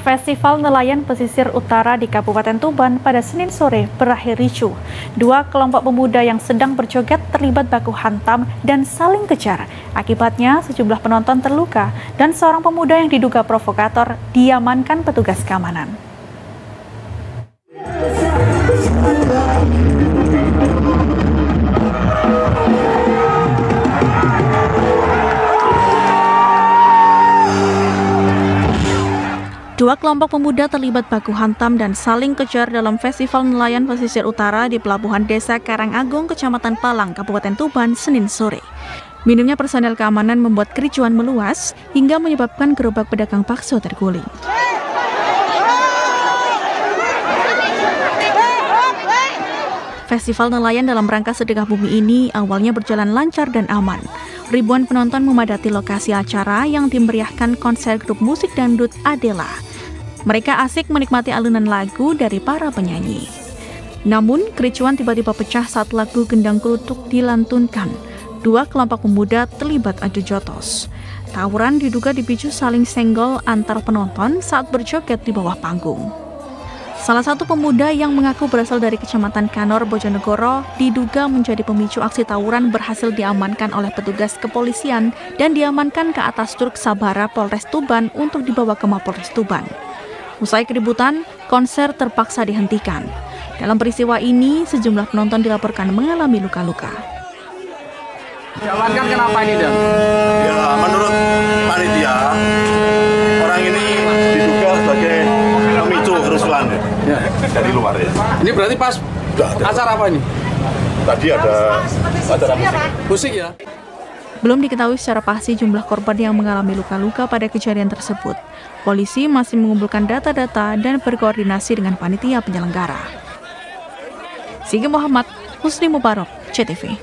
Festival Nelayan Pesisir Utara di Kabupaten Tuban pada Senin sore berakhir ricuh. Dua kelompok pemuda yang sedang berjoget terlibat baku hantam dan saling kejar. Akibatnya sejumlah penonton terluka dan seorang pemuda yang diduga provokator diamankan petugas keamanan. Dua kelompok pemuda terlibat baku hantam dan saling kejar dalam Festival Nelayan Pesisir Utara di Pelabuhan Desa Karangagung, Kecamatan Palang, Kabupaten Tuban, Senin sore. Minimnya personel keamanan membuat kericuan meluas hingga menyebabkan gerobak pedagang bakso terguling. Festival nelayan dalam rangka sedekah bumi ini awalnya berjalan lancar dan aman. Ribuan penonton memadati lokasi acara yang dimeriahkan konser grup musik dangdut Adela. Mereka asik menikmati alunan lagu dari para penyanyi. Namun, kericuan tiba-tiba pecah saat lagu Gendang Kerutuk dilantunkan. Dua kelompok pemuda terlibat adu jotos. Tawuran diduga dipicu saling senggol antar penonton saat berjoget di bawah panggung. Salah satu pemuda yang mengaku berasal dari Kecamatan Kanor, Bojonegoro, diduga menjadi pemicu aksi tawuran berhasil diamankan oleh petugas kepolisian dan diamankan ke atas truk Sabara Polres Tuban untuk dibawa ke Mapolres Tuban. Usai keributan, konser terpaksa dihentikan. Dalam peristiwa ini, sejumlah penonton dilaporkan mengalami luka-luka. Diamankan kenapa ini, Dan? Ya, menurut panitia, orang ini diduga sebagai pemicu kerusuhan ya. Ya. dari luar ya. Ini berarti pas acara apa ini? Tadi ada acara musik. Musik ya? Belum diketahui secara pasti jumlah korban yang mengalami luka-luka pada kejadian tersebut. Polisi masih mengumpulkan data-data dan berkoordinasi dengan panitia penyelenggara. Sigi Muhammad, Husni Mubarok, CTV.